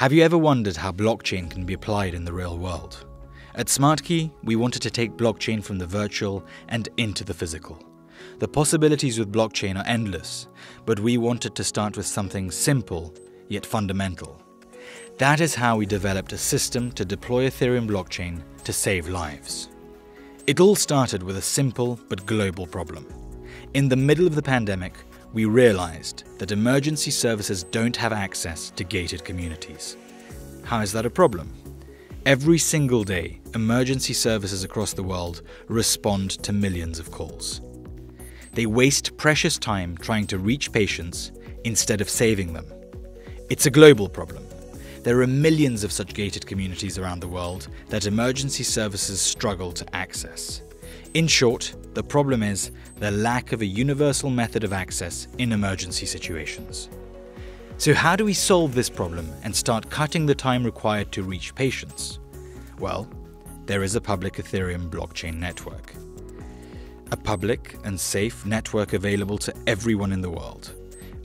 Have you ever wondered how blockchain can be applied in the real world? At SmartKey, we wanted to take blockchain from the virtual and into the physical. The possibilities with blockchain are endless, but we wanted to start with something simple yet fundamental. That is how we developed a system to deploy Ethereum blockchain to save lives. It all started with a simple but global problem. In the middle of the pandemic, we realized that emergency services don't have access to gated communities. How is that a problem? Every single day, emergency services across the world respond to millions of calls. They waste precious time trying to reach patients instead of saving them. It's a global problem. There are millions of such gated communities around the world that emergency services struggle to access. In short, the problem is the lack of a universal method of access in emergency situations. So, how do we solve this problem and start cutting the time required to reach patients? Well, there is a public Ethereum blockchain network. A public and safe network available to everyone in the world.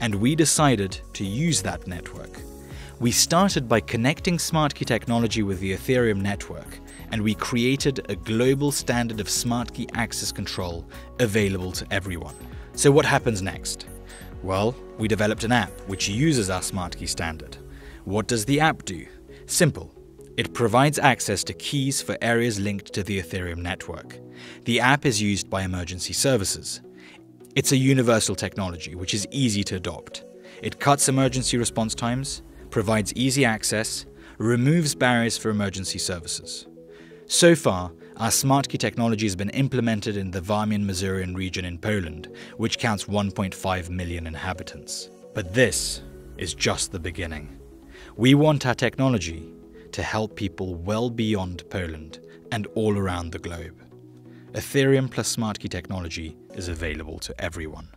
And we decided to use that network. We started by connecting SmartKey technology with the Ethereum network and we created a global standard of smart key access control available to everyone. So what happens next? Well, we developed an app which uses our smart key standard. What does the app do? Simple. It provides access to keys for areas linked to the Ethereum network. The app is used by emergency services. It's a universal technology which is easy to adopt. It cuts emergency response times, provides easy access, removes barriers for emergency services. So far, our SmartKey technology has been implemented in the Warmia-Mazurian region in Poland, which counts 1.5 million inhabitants. But this is just the beginning. We want our technology to help people well beyond Poland and all around the globe. Ethereum plus SmartKey technology is available to everyone.